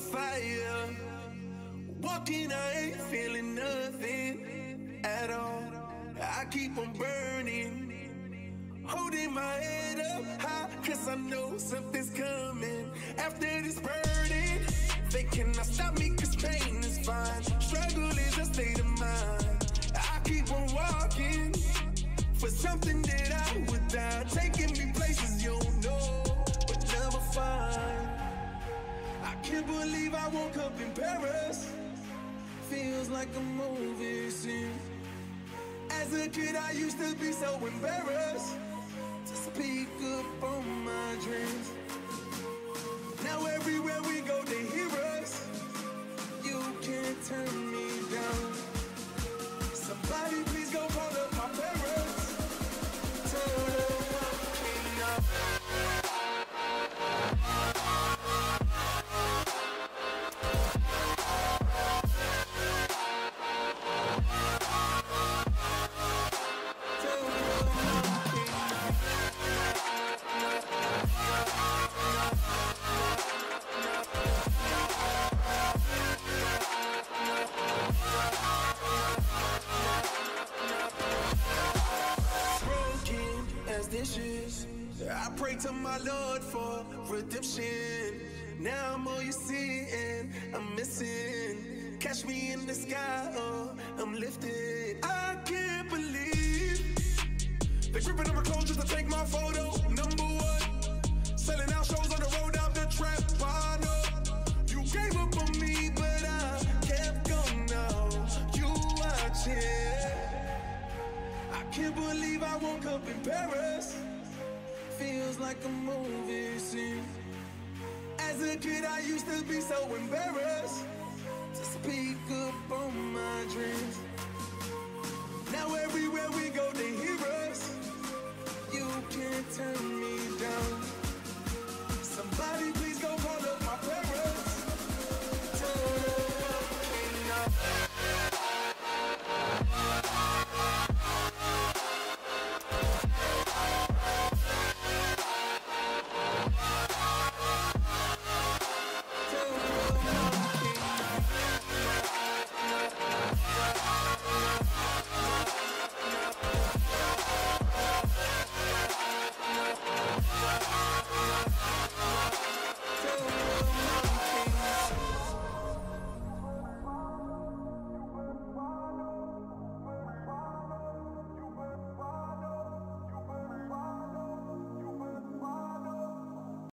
fire. Walking, I ain't feeling nothing at all. I keep on burning. Holding my head up high, cause I know something's coming. After this burning, they cannot stop me, cause pain is fine. Struggle is a state of mind. I keep on walking for something that I would die. Taking me can't believe I woke up in Paris. Feels like a movie scene. As a kid, I used to be so embarrassed to speak I pray to my Lord for redemption. Now I'm all you see and I'm missing. Catch me in the sky, oh, I'm lifted. I can't believe they gripping on my clothes just to take my photo. Number one, selling out shows on the road out the trap. I know you gave up on me, but I kept going. Now you watch it. I can't believe I woke up in Paris. Feels like a movie scene. As a kid, I used to be so embarrassed to speak up on my dreams. Now everywhere we go, they hear us. You can't turn me down. Somebody please.